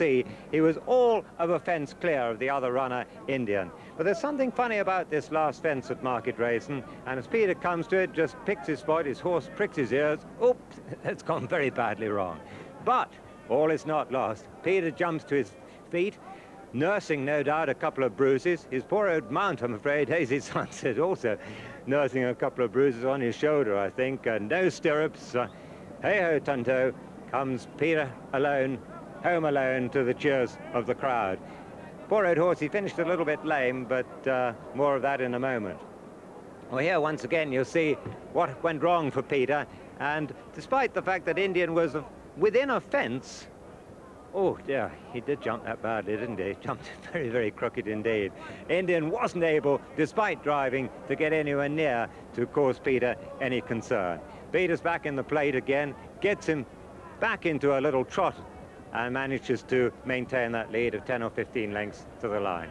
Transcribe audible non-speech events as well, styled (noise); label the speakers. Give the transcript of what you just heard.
Speaker 1: see, he was all of a fence clear of the other runner, Indian. But there's something funny about this last fence at Market Rasen, and as Peter comes to it, just picks his spot, his horse pricks his ears. Oops, (laughs) it's gone very badly wrong. But all is not lost. Peter jumps to his feet, nursing, no doubt, a couple of bruises. His poor old mount, I'm afraid, (laughs) Hazy Sunset also nursing a couple of bruises on his shoulder, I think, and no stirrups. Uh, hey-ho, Tonto, comes Peter alone, home alone to the cheers of the crowd. Poor old horse, he finished a little bit lame, but uh, more of that in a moment. Well, here once again you'll see what went wrong for Peter, and despite the fact that Indian was within a fence, oh dear, he did jump that badly, didn't he? (laughs) Jumped very, very crooked indeed. Indian wasn't able, despite driving, to get anywhere near to cause Peter any concern. Peter's back in the plate again, gets him back into a little trot and manages to maintain that lead of 10 or 15 lengths to the line.